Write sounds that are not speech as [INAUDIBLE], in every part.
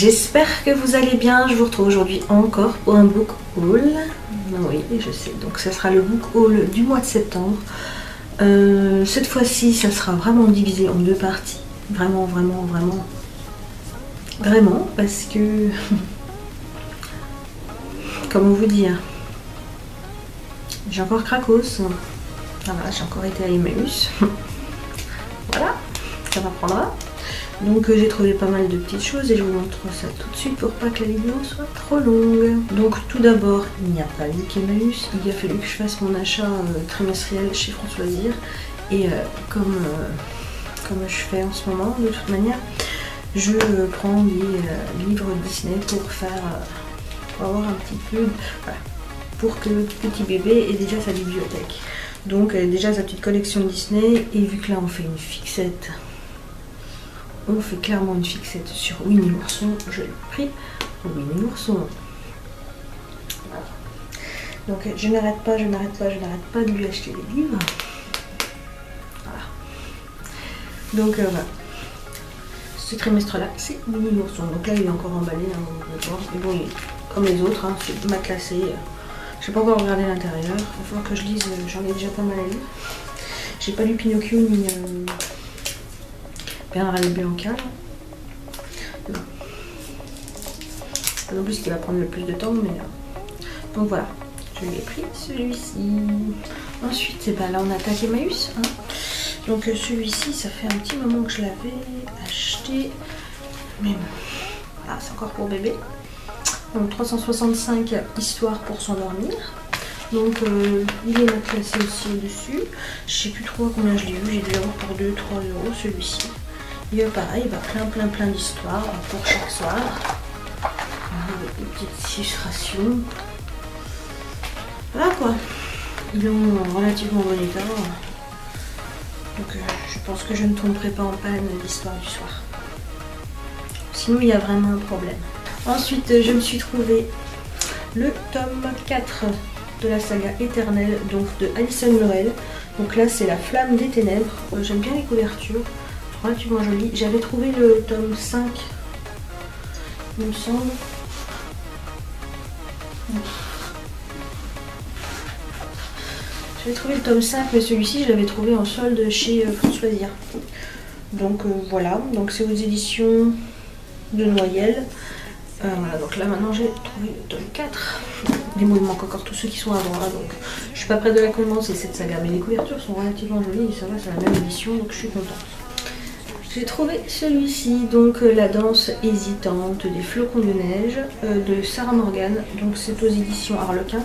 J'espère que vous allez bien. Je vous retrouve aujourd'hui encore pour un book haul. Oui, je sais. Donc, ça sera le book haul du mois de septembre. Euh, cette fois-ci, ça sera vraiment divisé en deux parties. Vraiment, vraiment, vraiment. Vraiment, parce que. [LAUGHS] Comment vous dire? J'ai encore Krakos. Voilà, j'ai encore été à Emmaüs. [LAUGHS] voilà, ça m'apprendra. Donc euh, j'ai trouvé pas mal de petites choses et je vous montre ça tout de suite pour pas que la vidéo soit trop longue. Donc tout d'abord, il n'y a pas Luc Emmaüs, il a fallu que je fasse mon achat euh, trimestriel chez Françoisir. Et euh, comme, je fais en ce moment, de toute manière, je prends des livres Disney pour faire pour avoir un petit peu, pour que le petit bébé ait déjà sa bibliothèque. Donc déjà sa petite collection Disney et vu que là on fait une fixette on fait clairement une fixette sur Winnie l'ourson. Je l'ai pris Winnie l'ourson. Donc je n'arrête pas, je n'arrête pas, je n'arrête pas de lui acheter des livres. Voilà. Donc euh, voilà. Ce trimestre-là, c'est Winnie l'ourson. Donc là, il est encore emballé, hein, Mais bon, comme les autres, hein, c'est matelassé. Je n'ai pas encore regardé l'intérieur. Il va falloir que je lise, euh, j'en ai déjà pas mal à lire. J'ai pas lu Pinocchio ni... Bernard Bianca. En plus qui va prendre le plus de temps, mais... Euh, donc voilà, je lui ai pris celui-ci. Ensuite, et eh ben là on attaque Emmaüs. Hein. Donc euh, celui-ci, ça fait un petit moment que je l'avais acheté. Mais voilà, c'est encore pour bébé. Donc 365 histoires pour s'endormir. Donc euh, il est classé aussi au-dessus. Je sais plus trop combien je l'ai vu. J'ai dû avoir pour 2-3 euros celui-ci. Et pareil, il va plein plein plein d'histoires pour chaque soir. Des petites illustrations. Voilà quoi. Ils ont relativement bon état. Donc euh, je pense que je ne tomberai pas en panne l'histoire du soir. Sinon il y a vraiment un problème. Ensuite je me suis trouvé le tome 4 de la saga éternelle, donc de Alison Noël. Donc là c'est la flamme des ténèbres. Euh, j'aime bien les couvertures relativement joli. J'avais trouvé le tome 5, il me semble. J'avais trouvé le tome 5, mais celui-ci, je l'avais trouvé en solde chez euh, François Donc euh, voilà, donc c'est aux éditions de Noyel. Euh, voilà, donc là maintenant j'ai trouvé le tome 4. Les mots, il manque encore tous ceux qui sont à droite, donc je suis pas près de la commencer cette saga. Mais les couvertures sont relativement jolies et ça va, c'est la même édition, donc je suis contente. J'ai trouvé celui-ci, donc euh, La danse hésitante des flocons de neige euh, de Sarah Morgan. Donc c'est aux éditions Harlequin.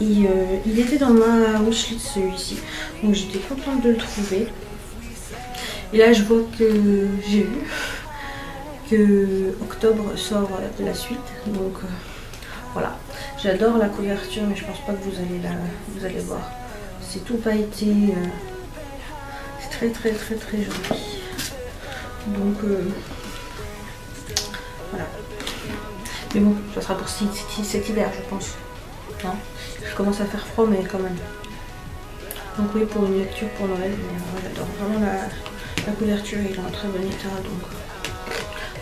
Et euh, il était dans ma wishlist celui-ci. Donc j'étais contente de le trouver. Et là je vois que j'ai vu que octobre sort la suite. Donc voilà. J'adore la couverture mais je pense pas que vous allez la vous allez voir. C'est tout pailleté. c'est très très très très joli. Donc euh, voilà. Mais bon, ça sera pour cet hiver, je pense. Hein je commence à faire froid, mais quand même. Donc oui, pour une lecture pour Noël, euh, j'adore vraiment la, couverture, il est en très bon état. Donc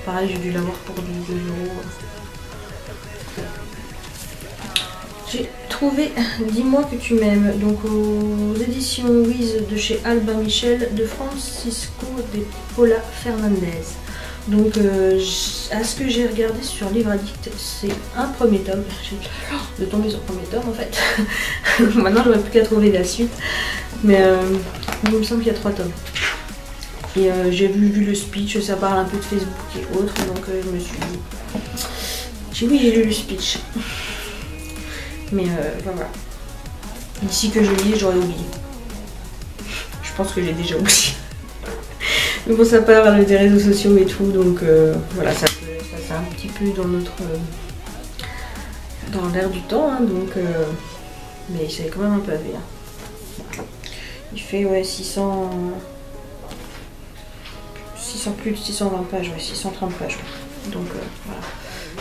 pareil, j'ai dû l'avoir pour 2 euros. J'ai [LAUGHS] Dis-moi que tu m'aimes, donc aux éditions Louise de chez Albin Michel de Francisco de Paula Fernandez. Donc euh, à ce que j'ai regardé sur Livre Addict, c'est un premier tome. [LAUGHS] J'ai de tomber sur le premier tome en fait. [LAUGHS] Maintenant j'aurais plus qu'à trouver la suite. Mais euh, il me semble qu'il y a trois tomes. Et euh, j'ai vu, vu, le speech, ça parle un peu de Facebook et autres, donc je me suis dit. Oui j'ai lu le speech. Mais euh, voilà. D'ici que je lis, j'aurais oublié. Je pense que j'ai déjà oublié. [LAUGHS] Mais bon, ça parle des réseaux sociaux et tout, donc euh, voilà, ça, c'est un petit peu dans notre. Euh, dans l'air du temps, hein, donc. mais c'est quand même un peu à hein. Il fait, ouais, 600. 600 plus de 620 pages, ouais, 630 pages. Donc voilà.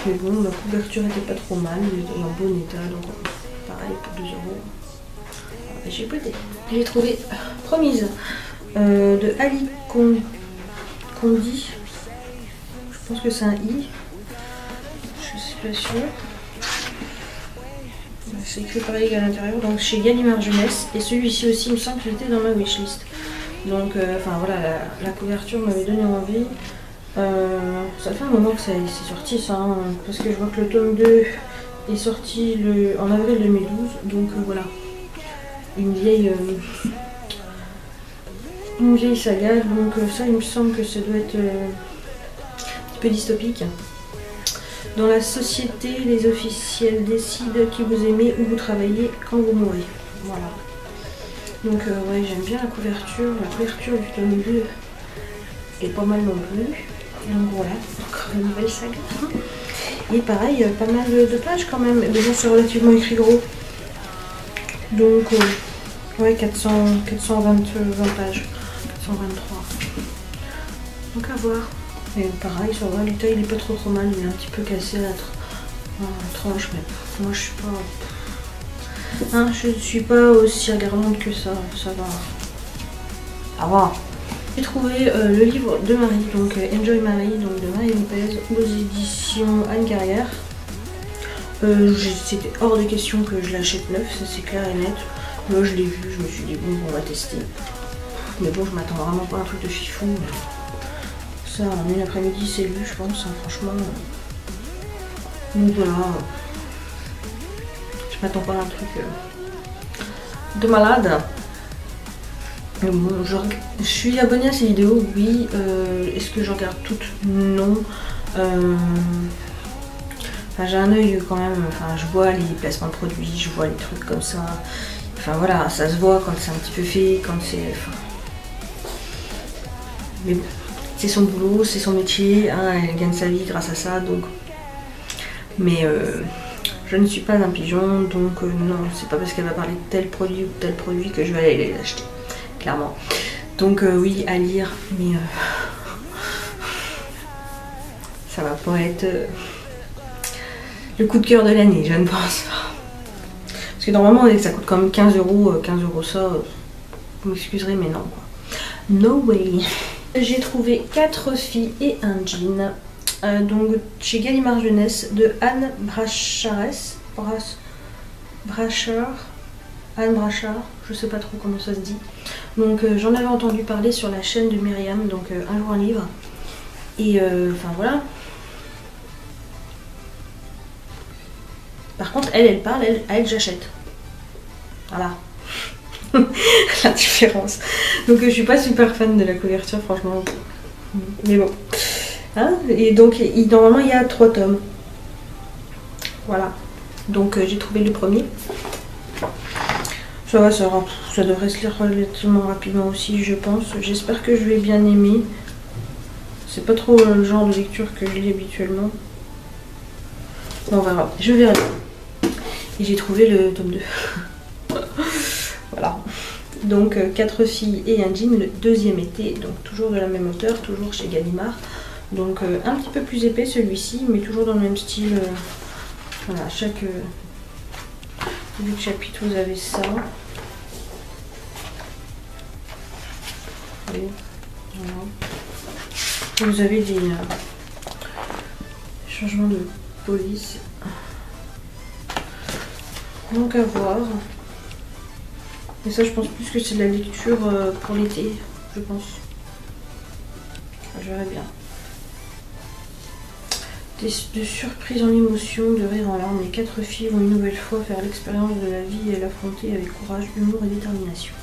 Mais bon, la couverture était pas trop mal, il était en bon état, donc pareil pour 2 euros. J'ai pété. J'ai trouvé Promise euh, de Ali Condi. Je Je pense que c'est un I. Je suis pas sûre. C'est écrit pareil à l'intérieur, donc chez Gallimard Jeunesse. Et celui-ci aussi, il me semble qu'il était dans ma wishlist. Donc, euh, enfin voilà, la, couverture m'avait donné envie. Euh, ça fait un moment que c'est sorti ça, hein, parce que je vois que le tome 2 est sorti en avril 2012. Donc euh, voilà, une vieille, une vieille saga. Donc ça, il me semble que ça doit être un petit peu dystopique. Dans la société, les officiels décident qui vous aimez, où vous travaillez, quand vous mourrez. Voilà. Donc euh, ouais, j'aime bien la couverture. La couverture du tome 2 est pas mal non plus. Donc voilà, encore une nouvelle saga. Et pareil, euh, pas mal de pages quand même. Déjà c'est relativement écrit gros. Donc euh, ouais, 400, 420 pages. 423. Donc à voir. Et pareil, sur le il est pas trop trop mal, il est un petit peu cassé à la tranche, mais moi je suis pas. Hein, je suis pas aussi regardante que ça, ça va. À voir. J'ai trouvé euh, le livre de Marie, donc euh, Enjoy Marie, donc de Marie Lopez, aux éditions Anne Carrière. Euh, c'était hors de question que je l'achète neuf, ça c'est clair et net. Moi je l'ai vu, je me suis dit bon on va tester. Mais bon je m'attends vraiment pas à un truc de fifou. Ça, en une après-midi, c'est lu, je pense, hein, franchement. Donc voilà. Je m'attends pas à un truc de malade. Bon, je, suis abonnée à ces vidéos, oui. Euh, est-ce que je regarde toutes? Non. Euh, enfin, j'ai un œil quand même, enfin, je vois les placements de produits, je vois les trucs comme ça. Enfin voilà, ça se voit quand c'est un petit peu fait, quand c'est... Mais bon, c'est son boulot, c'est son métier, hein, elle gagne sa vie grâce à ça, donc. Mais euh, je ne suis pas un pigeon, donc non, c'est pas parce qu'elle va parler de tel produit ou tel produit que je vais aller l'acheter, clairement. Donc euh, oui, à lire, mais ça va pas être le coup de cœur de l'année, je ne pense pas. Parce que normalement, ça coûte quand même 15 euros, 15 euros ça, vous m'excuserez, mais non. No way. J'ai trouvé 4 filles et un jean. Euh, donc chez Gallimard Jeunesse de Anne Brachares. Brachard. Anne Brachard, je sais pas trop comment ça se dit. Donc euh, j'en avais entendu parler sur la chaîne de Myriam, donc euh, un jour un livre. Et enfin voilà. Par contre, elle, elle parle, elle, elle j'achète. Voilà. [LAUGHS] la différence. Donc je suis pas super fan de la couverture, franchement. Mais bon. Hein? Et donc normalement il y a trois tomes. Voilà. Donc euh, j'ai trouvé le premier. Ça va, ça, ça devrait se lire relativement rapidement aussi, je pense. J'espère que je vais bien aimer. C'est pas trop le genre de lecture que je lis habituellement. on verra. Je verrai. Et j'ai trouvé le tome 2. [LAUGHS] Voilà. Donc euh, quatre filles et un jean, le deuxième été, donc toujours de la même hauteur, toujours chez Gallimard. Donc euh, un petit peu plus épais celui-ci, mais toujours dans le même style. Euh, voilà, chaque chapitre vous avez ça. Vous avez des changements de police. Donc à voir. Et ça, je pense plus que c'est de la lecture euh, pour l'été, je pense. Je verrai bien. de surprise en émotion, de rire en larmes, les quatre filles vont une nouvelle fois faire l'expérience de la vie et l'affronter avec courage, humour et détermination.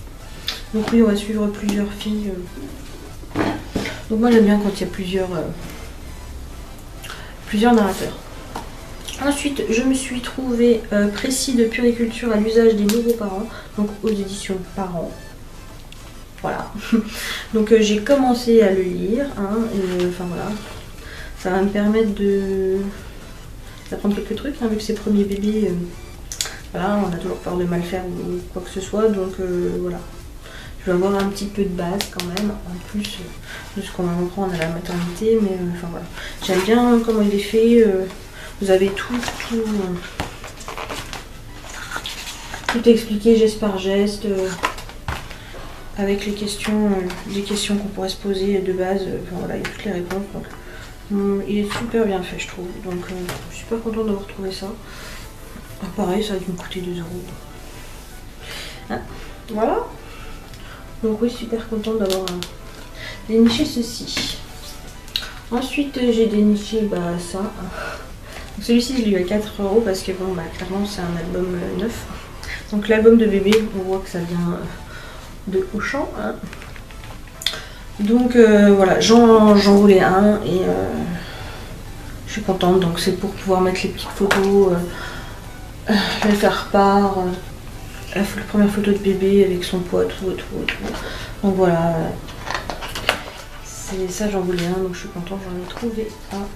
Donc oui, on va suivre plusieurs filles. Euh. Donc moi j'aime bien quand il y a plusieurs, euh, plusieurs narrateurs. Ensuite, je me suis trouvé euh, précis de puriculture à l'usage des nouveaux parents, donc aux éditions Parents. Voilà. [LAUGHS] donc euh, j'ai commencé à le lire, hein, et, enfin voilà. Ça va me permettre de d'apprendre quelques trucs, hein, vu que c'est premier bébé. Voilà, on a toujours peur de mal faire ou quoi que ce soit, donc voilà. Je vais avoir un petit peu de base quand même, en plus de ce qu'on va apprendre à la maternité, mais enfin voilà. J'aime bien comment il est fait. Vous avez tout, tout, tout expliqué geste par geste, euh, avec les questions, euh, les questions qu'on pourrait se poser de base. Euh, enfin voilà, il y a toutes les réponses. Hum, il est super bien fait, je trouve. Donc, euh, je suis super contente d'avoir trouvé ça. Ah, pareil, ça a dû me coûter 2 euros. Ah, voilà. Donc, oui, super contente d'avoir euh, déniché ceci. Ensuite, j'ai déniché bah, ça. Celui-ci, je l'ai eu à 4 euros parce que, bon, bah, clairement, c'est un album euh, neuf. Donc, l'album de bébé, on voit que ça vient de Auchan. Hein. Donc euh, voilà, j'en voulais un et euh, je suis contente. Donc c'est pour pouvoir mettre les petites photos. Euh, vais faire part. La, première photo de bébé avec son poids, tout, tout, tout. Donc voilà. C'est ça, j'en voulais un, donc je suis contente, j'en ai trouvé un.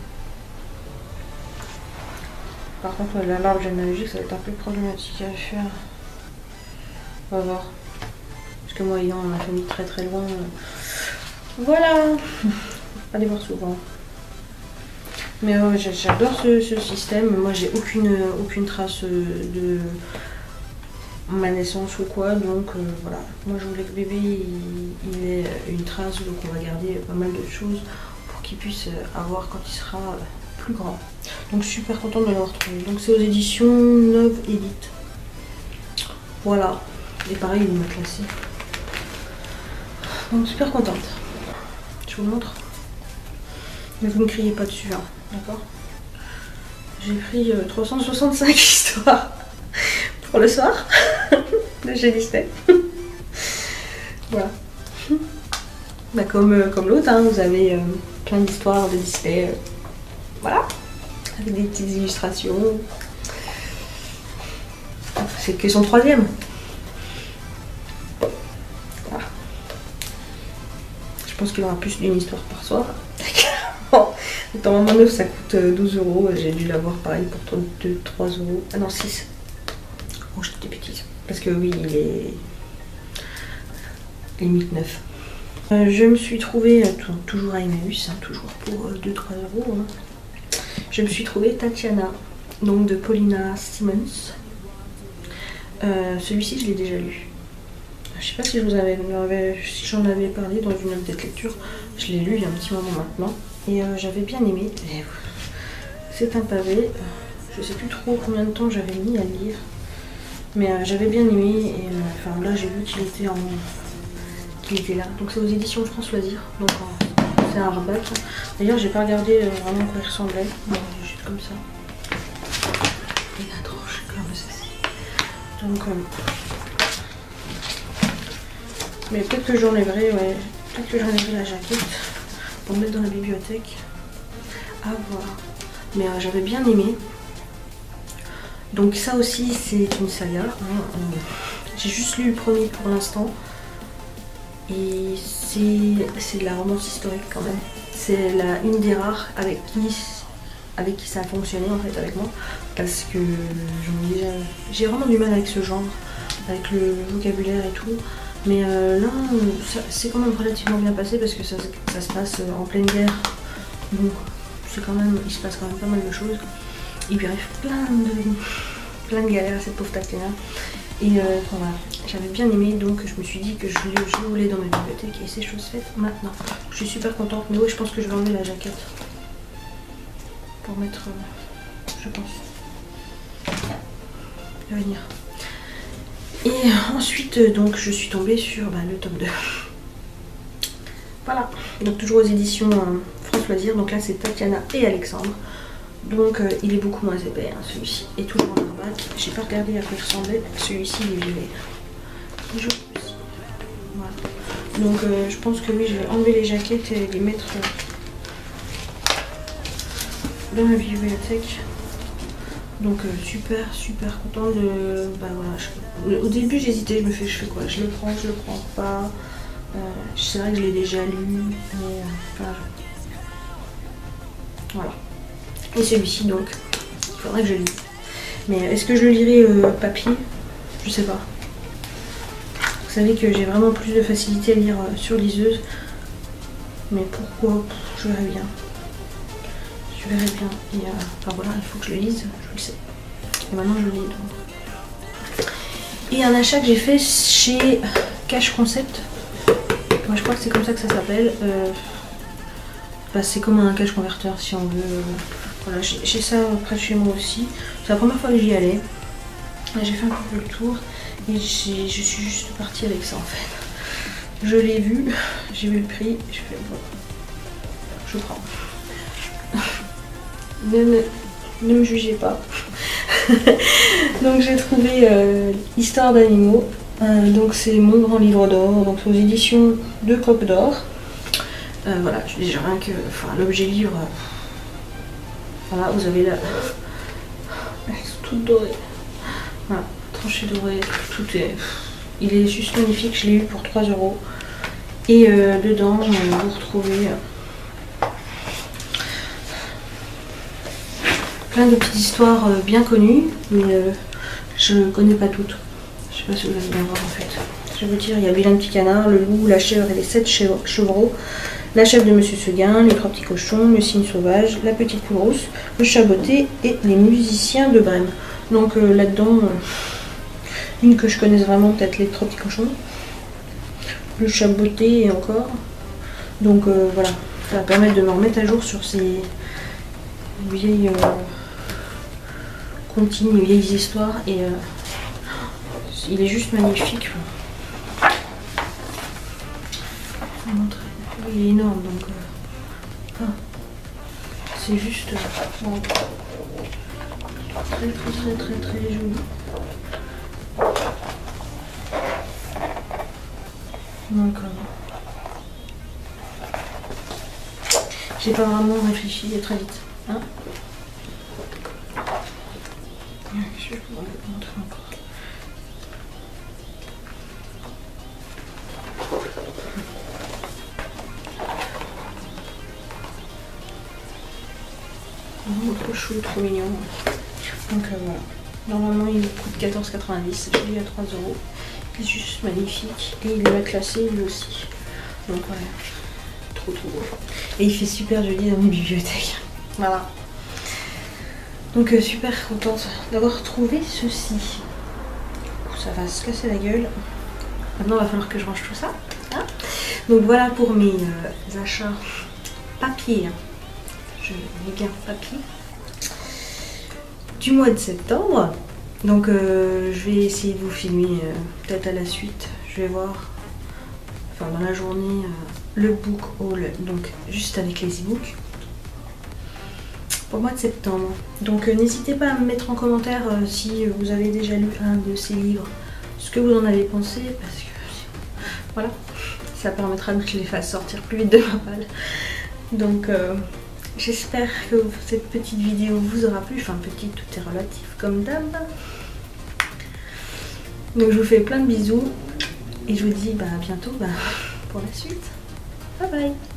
Par contre, la larve généalogique, ça va être un peu problématique à faire. On va voir. Parce que moi, ayant ma famille très très loin, voilà. [LAUGHS] Allez voir souvent. Mais j'adore ce, système. Moi, j'ai aucune, aucune trace de ma naissance ou quoi. Donc euh, voilà. Moi, je voulais que bébé il, ait une trace. Donc on va garder pas mal de choses pour qu'il puisse avoir quand il sera plus grand. Donc super contente de l'avoir trouvé. Donc c'est aux éditions Neuve Edit. Voilà. Et pareil, il m'a classé. Donc super contente. Je vous montre. Mais vous ne criez pas dessus, hein, d'accord? J'ai pris 365 euh, [LAUGHS] histoires pour le soir de chez Disney. voilà. Bah, comme, euh, comme l'autre, hein, vous avez euh, plein d'histoires de Disney. voilà. Avec des petites illustrations. C'est que son troisième. Je pense qu'il y aura plus d'une histoire par soir. [LAUGHS] Dans neuf, ça coûte 12 euh, euros. J'ai dû l'avoir pareil pour 2, 3 euros. Ah non, 6. Oh, je dis des bêtises. Parce que oui, il est limite 9. Euh, je me suis trouvée, euh, toujours à Emmaüs, hein, toujours pour 2-3 euros. Hein. Je me suis trouvée Tatiana, donc de Paulina Simmons. Celui-ci, je l'ai déjà lu. Je sais pas si avais, si j'en avais parlé dans une update lecture. Je l'ai lu il y a un petit moment maintenant. Et euh, j'avais bien aimé. C'est un pavé. Je sais plus trop combien de temps j'avais mis à lire. Mais euh, j'avais bien aimé. Et euh, là j'ai vu qu'il était en. qu'il était là. Donc c'est aux éditions Françoisir. Donc c'est un hardback. D'ailleurs j'ai pas regardé vraiment quoi il ressemblait. juste comme ça. Et la tranche comme ceci. Donc mais peut-être que j'enlèverai, ouais. Peut-être que j'enlèverai la jaquette pour mettre dans la bibliothèque. À voir. Mais euh, j'avais bien aimé. Donc ça aussi c'est une saga. Hein, euh, j'ai juste lu le premier pour l'instant. Et c'est de la romance historique quand même. C'est une des rares avec qui avec qui ça a fonctionné en fait avec moi parce que j'ai vraiment du mal avec ce genre avec le vocabulaire et tout mais euh, là, c'est quand même relativement bien passé parce que ça, se passe en pleine guerre. Donc, quand même, il se passe quand même pas mal de choses. Il lui arrive plein de, plein de galères à cette pauvre Tatiana. Et euh, voilà, j'avais bien aimé, donc je me suis dit que je, voulais dans ma bibliothèque et c'est chose faite maintenant. Je suis super contente, mais ouais, je pense que je vais enlever la jaquette pour mettre, je pense. Vais venir. Et ensuite, euh, donc, je suis tombée sur bah, le tome 2. Voilà, donc toujours aux éditions euh, France Loisirs. Donc là, c'est Tatiana et Alexandre. Donc euh, il est beaucoup moins épais, hein, celui-ci. Et toujours en arbac. J'ai pas regardé à quoi ressemblait. Celui-ci, il est violet. Voilà. Donc je pense que oui, je vais enlever les jaquettes et les mettre dans ma bibliothèque. Donc euh, super super content de. Bah, voilà, Au début j'hésitais, je me fais je fais quoi? Je le prends, je le prends pas. Euh, c'est vrai que je l'ai déjà lu. Euh, voilà. Et celui-ci donc, il faudrait que je lise. Mais est-ce que je le lirai papier? Je sais pas. Vous savez que j'ai vraiment plus de facilité à lire sur liseuse. Mais pourquoi? Je verrai bien je verrai bien. Et, enfin voilà, il faut que je le lise, je le sais. Et maintenant je le lis. Et un achat que j'ai fait chez Cash Concept. Moi je crois que c'est comme ça que ça s'appelle. Euh, bah, c'est comme un cache converteur si on veut. Voilà, j'ai ça près de chez moi aussi. C'est la première fois que j'y allais. J'ai fait un peu le tour et je suis juste partie avec ça en fait. Je l'ai vu, j'ai vu le prix, je fais bon, je prends. ne, me, jugez pas. [LAUGHS] donc j'ai trouvé euh, Histoire d'animaux. Euh, donc c'est mon grand livre d'or, donc aux éditions de Coq d'Or. Euh, voilà, déjà rien que enfin, l'objet livre. Voilà, vous avez là. Elles sont toutes dorées. Voilà, tranchées dorées, tout est. Il est juste magnifique, je l'ai eu pour 3 euros. Et euh, dedans, vous retrouvez plein de petites histoires bien connues, mais je ne connais pas toutes. Je sais pas si vous allez bien voir en fait. Je vais vous dire, il y a Vilain Petit Canard, le loup, la chèvre et les sept chevreaux, la chèvre de Monsieur Seguin, les trois petits cochons, le cygne sauvage, la petite poule rousse, le chaboté et les musiciens de Brême. Donc euh, là-dedans, euh, une que je connaisse vraiment, peut-être les trois petits cochons, le chaboté et encore. Donc euh, voilà, ça va permettre de me remettre à jour sur ces vieilles comptines, vieilles histoires et il est juste magnifique. Il est énorme donc euh, c'est juste euh, très très très très très joli. Donc euh, j'ai pas vraiment réfléchi très vite. 14,90. Je à 3 euros. Il est juste magnifique. Et il est classé lui aussi. Donc voilà. Trop trop beau. Et il fait super joli dans mes bibliothèques. Voilà. Donc euh, super contente d'avoir trouvé ceci. Ça va se casser la gueule. Maintenant il va falloir que je range tout ça. Hein. Donc voilà pour mes euh, achats papier. Je les papier du mois de septembre. Donc euh, je vais essayer de vous filmer euh, peut-être à la suite. Je vais voir, enfin dans la journée, euh, le book haul, donc juste avec les e-books pour le mois de septembre. Donc n'hésitez pas à me mettre en commentaire si vous avez déjà lu un de ces livres, ce que vous en avez pensé, parce que voilà, ça permettra que je les fasse sortir plus vite de ma palle. Donc J'espère que cette petite vidéo vous aura plu. Enfin, petite, tout est relatif comme d'hab. Donc je vous fais plein de bisous. Et je vous dis bah, à bientôt bah, pour la suite. Bye bye